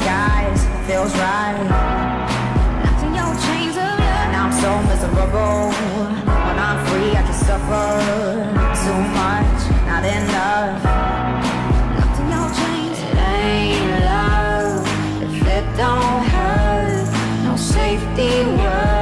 skies feels right. Knocking your chains of love. Now I'm so miserable. When I'm free, I can suffer too much, not enough. Locked in your. It ain't love if it don't hurt. No safety word.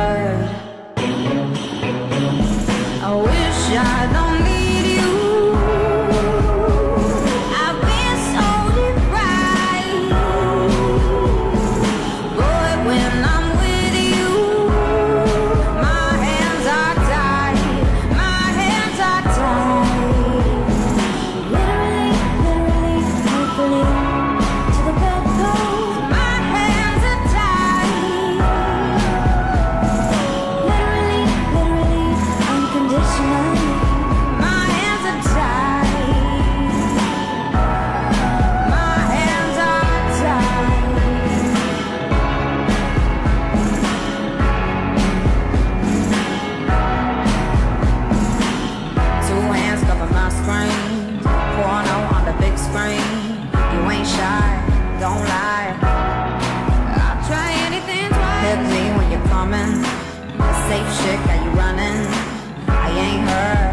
safe chick, are you running? I ain't hurt.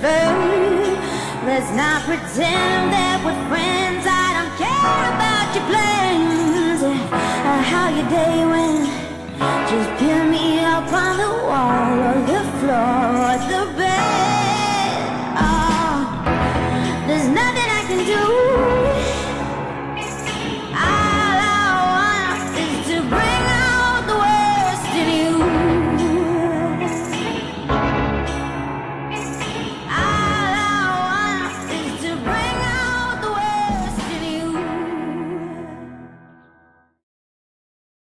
prefer. Let's not pretend that we're friends. I don't care about your plans or how your day went. Just pin me up on the wall or the floor or the bed.